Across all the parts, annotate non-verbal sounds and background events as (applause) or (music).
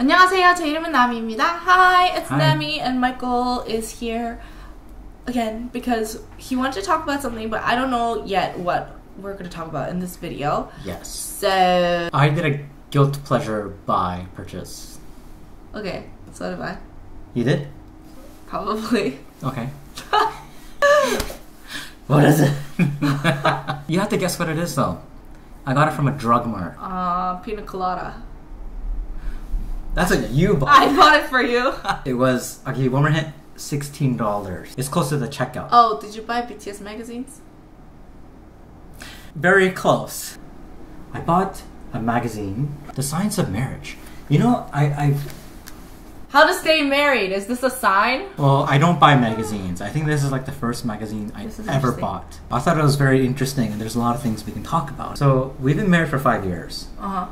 안녕하세요. 제 이름은 나미입니다. Hi, it's Hi. Nami, and Michael is here again because he wanted to talk about something, but I don't know yet what we're going to talk about in this video. Yes. So, I did a guilt pleasure buy purchase. okay, so did I. You did? Probably. Okay. (laughs) what is it? (laughs) you have to guess what it is though. I got it from a drug mart. Uh, pina colada. That's what you bought. I bought it for you. (laughs) It was you one more hint. Sixteen dollars. It's close to the checkout. Oh, did you buy BTS magazines? Very close. I bought a magazine, The Science of Marriage. You know, I, I How to stay married? Is this a sign? well, I don't buy magazines. I think this is like the first magazine I ever bought. I thought it was very interesting, and there's a lot of things we can talk about. So we've been married for five years. Uh huh.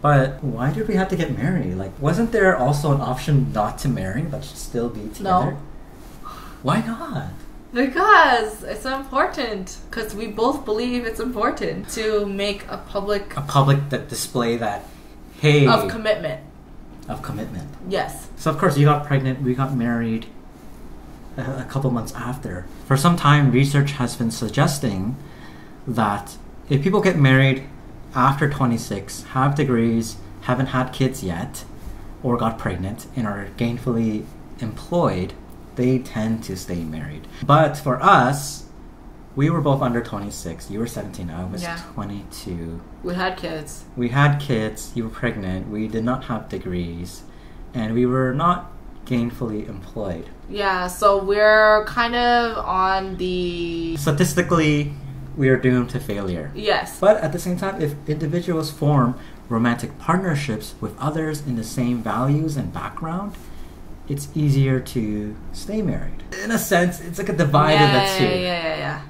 But why did we have to get married? Like, wasn't there also an option not to marry but still be together? No. Why not? Because it's important. Because we both believe it's important to make a public A public that display that, hey, of commitment. of commitment. Yes. So of course you got pregnant. We got married a, a couple months after. For some time, research has been suggesting that if people get married after 26, have degrees, haven't had kids yet, or got pregnant and are gainfully employed, they tend to stay married. But for us, we were both under 26. You were 17. I was Yeah. 22 We had kids. we had kids, you were pregnant, we did not have degrees, and we were not gainfully employed. Yeah, so we're kind of on the. Statistically, we are doomed to failure. Yes. But at the same time, if individuals form romantic partnerships with others in the same values and background, it's easier to stay married. In a sense, it's like a divide yeah, of the yeah, two. yeah, yeah, yeah.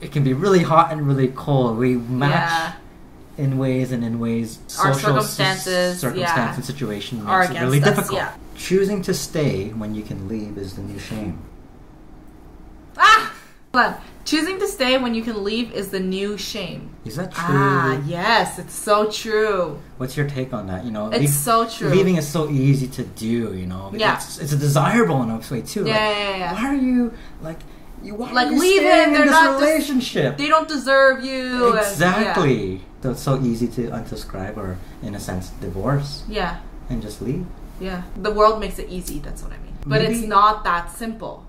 It can be really hot and really cold. We match Yeah. in ways and in ways Our social circumstances, circumstance yeah. and situation Are makes it really us, difficult. yeah. Choosing to stay when you can leave is the new shame. Ah! Hold on. Choosing to stay when you can leave is the new shame. Is that true? Ah, yes, it's so true. What's your take on that? You know, It's leave- so true. Leaving is so easy to do. You know, Yeah. It's, it's a desirable in a way too. Yeah, like, yeah, yeah, yeah. Why are you like? You why Like, are you leave it, they're in this not relationship? They don't deserve you. and- exactly. So it's so easy to unsubscribe or, in a sense, divorce yeah. and just leave. yeah, yeah. The world makes it easy. That's what I mean. But it's not that simple.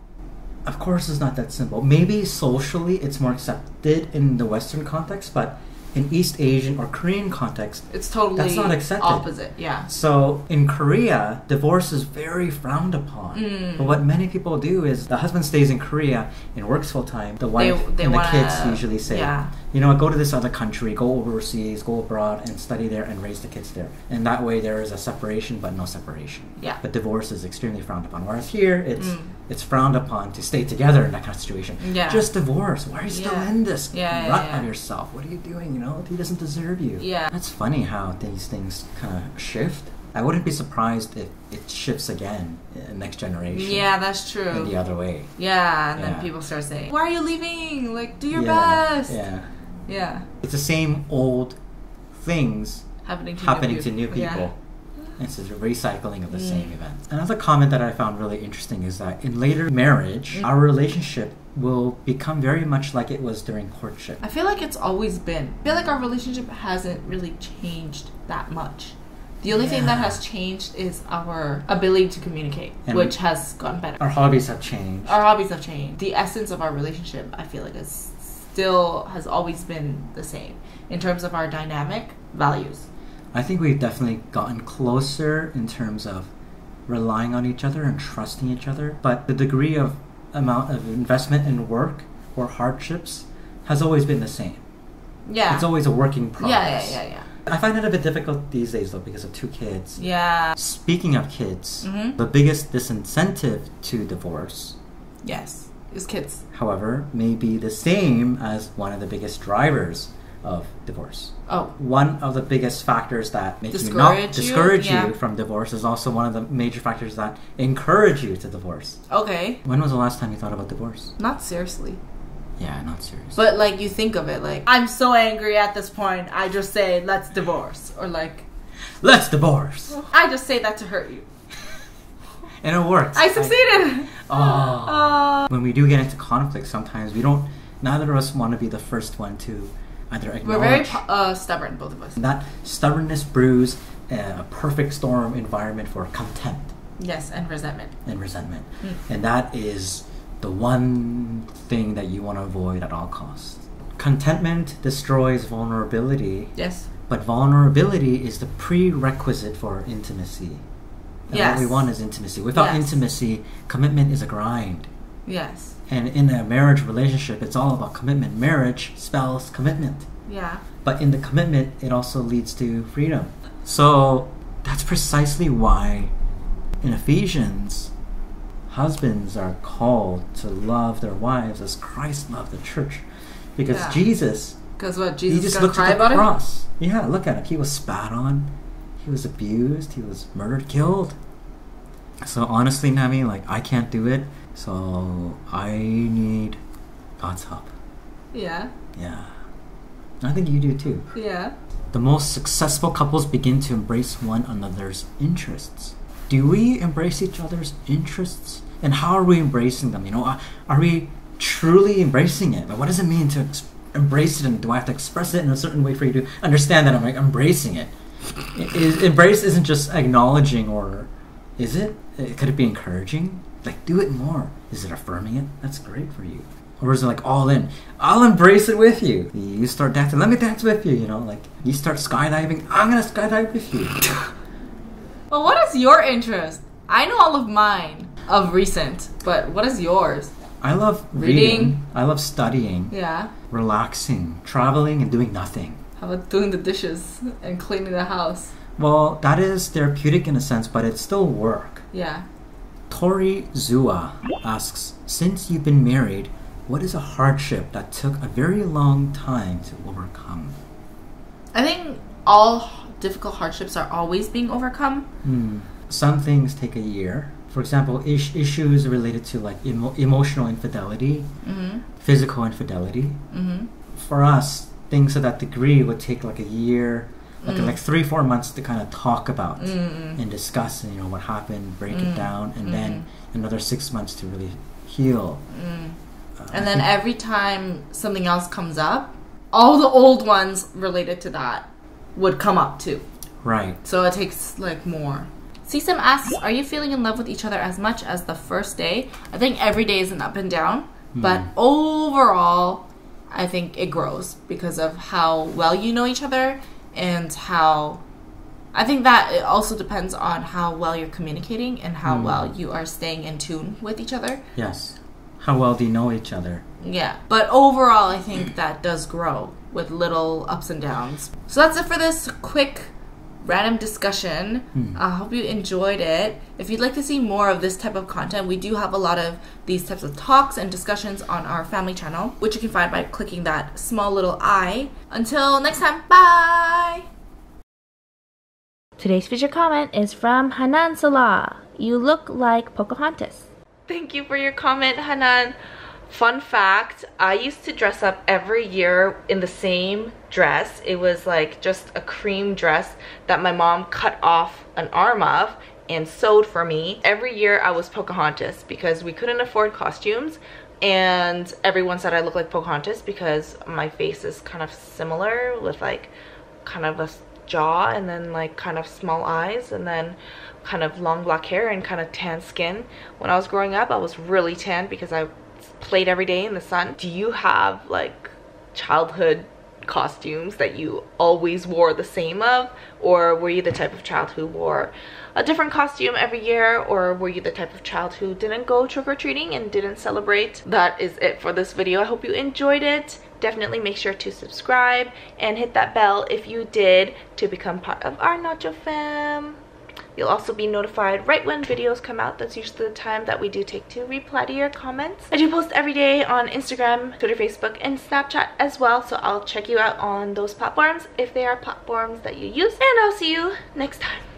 Of course, it's not that simple. Maybe socially it's more accepted in the Western context, but in East Asian or Korean context, It's totally That's not accepted. opposite. Yeah. so in Korea, divorce is very frowned upon. Mm. But what many people do is the husband stays in Korea and works full time. The wife they and the wanna- kids usually say, yeah. you know, go to this other country, go overseas, go abroad, and study there and raise the kids there. And that way, there is a separation, but no separation. Yeah. But divorce is extremely frowned upon. Whereas here, it's Mm. It's frowned upon to stay together in that kind of situation. Yeah. Just divorce. Why are you still Yeah. in this Yeah, rut yeah. of yourself? What are you doing? You know, he doesn't deserve you. Yeah. That's funny how these things kind of shift. I wouldn't be surprised if it shifts again in next generation. Yeah, that's In true. the other way. Yeah, and then people start saying, "Why are you leaving? Like, do your yeah. best." Yeah. Yeah. It's the same old things Happening to happening new to new people. It's a recycling of the Mm. same event. Another comment that I found really interesting is that in later marriage, Mm. our relationship will become very much like it was during courtship. I feel like it's always been. I feel like our relationship hasn't really changed that much. The only thing that has changed is our ability to communicate, And- which has gotten better. Our hobbies have changed. Our hobbies have changed. The essence of our relationship, I feel like, is still has always been the same in terms of our dynamic values. I think we've definitely gotten closer in terms of relying on each other and trusting each other, but the degree of amount of investment in work or hardships has always been the same. Yeah. It's always a working process. yeah, yeah, yeah, yeah. I find it a bit difficult these days though because of two kids. Yeah. Speaking of kids, Mhm. the biggest disincentive to divorce, Yes. Is kids. however, may be the same as one of the biggest drivers of divorce. Oh. One of the biggest factors that make you not discourage you, Yeah. from divorce is also one of the major factors that encourage you to divorce. Okay. When was the last time you thought about divorce? Not seriously. Yeah, not serious. But like you think of it like I'm so angry at this point, I just say let's divorce or like Let's divorce. I just say that to hurt you. (laughs) And it works. I succeeded. (laughs) Oh. Uh, When we do get into conflict, sometimes we don't. Neither of us want to be the first one to either we're very uh, stubborn, both of us. that stubbornness brews a perfect storm environment for contempt Yes, and resentment. and resentment, Mm. and that is the one thing that you want to avoid at all costs. Contentment destroys vulnerability, Yes. but vulnerability is the prerequisite for intimacy. And Yes. what we want is intimacy. Without Yes. intimacy, commitment is a grind. Yes. And in a marriage relationship, it's all about commitment. Marriage spells commitment. Yeah. But in the commitment, it also leads to freedom. So that's precisely why in Ephesians, husbands are called to love their wives as Christ loved the church. Because Yeah. Jesus, Because what Jesus he just looked at the cross. Yeah, look at him. He was spat on, he was abused, he was murdered, killed. So honestly, Nami, like I can't do it. So I need God's help. Yeah. Yeah. I think you do too. Yeah. The most successful couples begin to embrace one another's interests. Do we embrace each other's interests? And how are we embracing them? You know, are, are we truly embracing it? But what does it mean to embrace it? And do I have to express it in a certain way for you to understand that I'm like embracing it? Embrace isn't just acknowledging, or is it? Uh, Could it be encouraging? Like, do it more. Is it affirming it? That's great for you. Or is it like all in? I'll embrace it with you. You start dancing. Let me dance with you. You know, like you start skydiving. I'm gonna skydive with you. (laughs) Well, what is your interest? I know all of mine of recent, but what is yours? I love reading. Reading. I love studying, Yeah. relaxing, traveling, and doing nothing. How about doing the dishes and cleaning the house? Well, that is therapeutic in a sense, but it's still work. Yeah. Tori Zua asks, since you've been married, what is a hardship that took a very long time to overcome? I think all difficult hardships are always being overcome. Hmm. Some things take a year. For example, is- issues related to like emo- emotional infidelity, Mm-hmm. physical infidelity. Mm-hmm. For us, things of that degree would take like a year, like Mm. like three four months to kind of talk about Mm-mm. and discuss, you know, what happened, break Mm. it down, and then another six months to really heal. Mm. Uh, And then every time something else comes up, all the old ones related to that would come up too. right. So it takes like more. Sisam asks, "Are you feeling in love with each other as much as the first day?" I think every day is an up and down, but Hmm. overall, I think it grows because of how well you know each other and how. I think that it also depends on how well you're communicating and how Hmm. well you are staying in tune with each other. Yes. How well do you know each other? Yeah. But overall, I think that does grow with little ups and downs. So that's it for this quick random discussion. Hmm. I hope you enjoyed it. If you'd like to see more of this type of content, we do have a lot of these types of talks and discussions on our family channel, which you can find by clicking that small little I. Until next time, bye! Today's feature comment is from Hanan Salah. You look like Pocahontas. Thank you for your comment, Hanan. Fun fact I used to dress up every year in the same dress. It was like just a cream dress that my mom cut off an arm of and sewed for me. Every year I was Pocahontas because we couldn't afford costumes. And everyone said I look like Pocahontas because my face is kind of similar with like kind of a jaw and then like kind of small eyes and then kind of long black hair and kind of tan skin. When I was growing up, I was really tan because I played every day in the sun. Do you have like childhood costumes that you always wore the same of? Or were you the type of child who wore a different costume every year? Or were you the type of child who didn't go trick-or-treating and didn't celebrate? That is it for this video. I hope you enjoyed it. Definitely make sure to subscribe and hit that bell if you did to become part of our nacho fam You'll also be notified right when videos come out. That's usually the time that we do take to reply to your comments. I do post every day on Instagram, Twitter, Facebook, and Snapchat as well. So I'll check you out on those platforms if they are platforms that you use. And I'll see you next time.